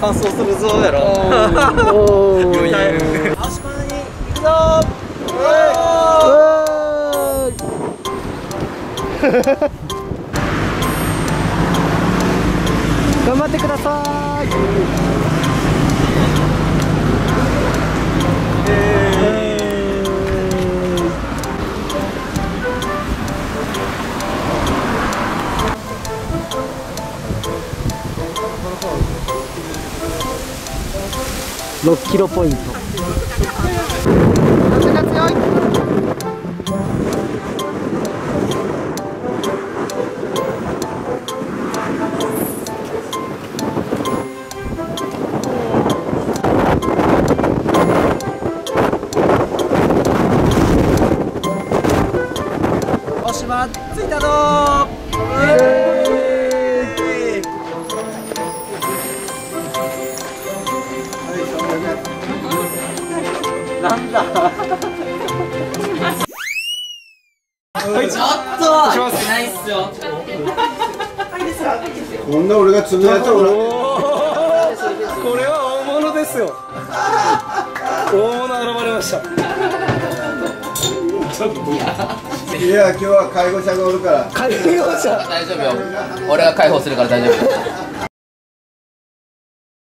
完走するぞやろ。余裕。青島に行くぞ 頑張ってください6キロポイント。風が強い着いたぞなんだはいちょっとしますないっすよこんな俺が積むやつは俺これは大物ですよ大物現れましたいや今日は介護者がおるから介護者大丈夫よ俺が解放するから大丈夫